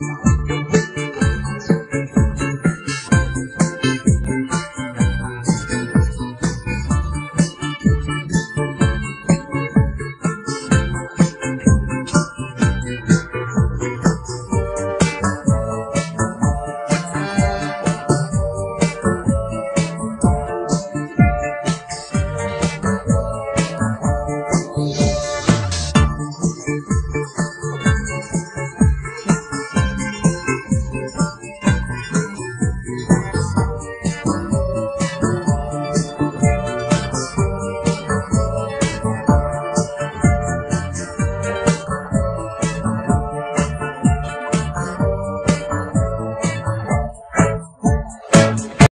Yeah.